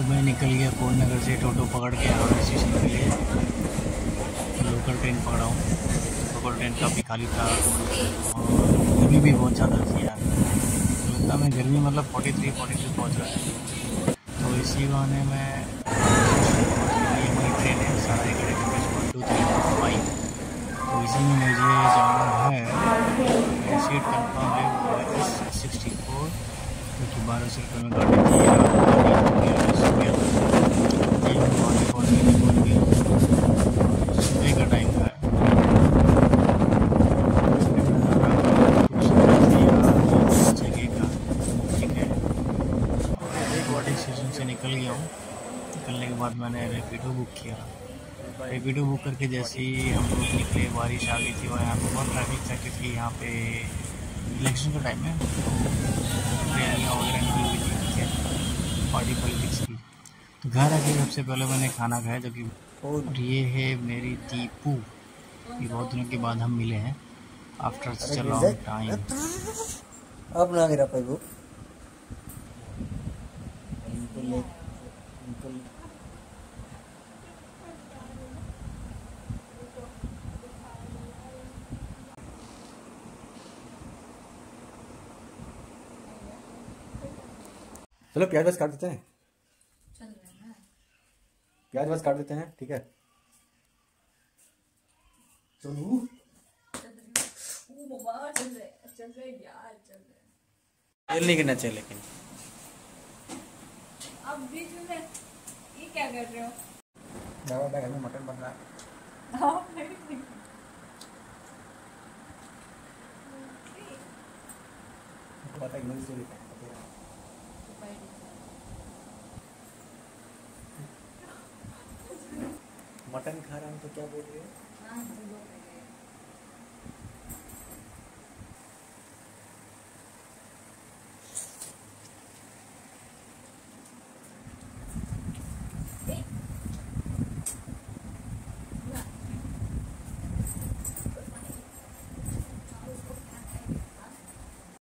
तो मैं निकल गया कोट नगर से टोटो पकड़ के हावड़ा स्टेशन के लिए लोकल ट्रेन पकड़ा हूँ। लोकल ट्रेन काफ़ी खाली था और गर्मी भी बहुत ज़्यादा थी यार। लगता मैं गर्मी मतलब फोर्टी थ्री फोर्टी थ्री पहुँच रहा है। तो इसी बहाने में ट्रेन है, सारा एक टू थ्री फाइव तो इसी में मुझे जाना है सीट कंफर्म है सिक्सटी फोर क्योंकि बारह सौ रुपये में गाड़ी स्टेशन से निकल गया हूँ। निकलने के बाद मैंने रेपिडो बुक किया। रेपिडो बुक करके जैसे ही हम लोग निकले बारिश आ गई थी और यहाँ पर बहुत ट्रैफ़िक था क्योंकि यहाँ पे इलेक्शन का टाइम है रैलियाँ वगैरह निकली हुई थी ठीक है। पार्टी पॉलिटिक्स की। तो घर आके सबसे पहले मैंने खाना खाया जो कि और ये है मेरी दीपू ये बहुत दिनों के बाद हम मिले हैं। After such a long time अब ना गिरा पाई वो चलो प्याज बस काट देते हैं। प्याज बस काट देते हैं ठीक है? चलो। तेल नहीं गिरना चाहिए लेकिन। अब बीच में ये क्या कर रहे हो? दवा घर में मटन बन रहा है। हाँ, पता है मटन खा रहा हूँ तो क्या बोल रहे हो?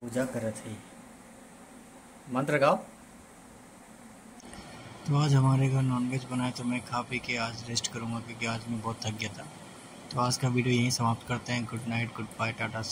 पूजा करत है। मंत्र गाओ। तो आज हमारे घर नॉनवेज बनाए तो मैं खा पी के आज रेस्ट करूँगा, क्योंकि आज मैं बहुत थक गया था। तो आज का वीडियो यहीं समाप्त करते हैं। Good night good bye tata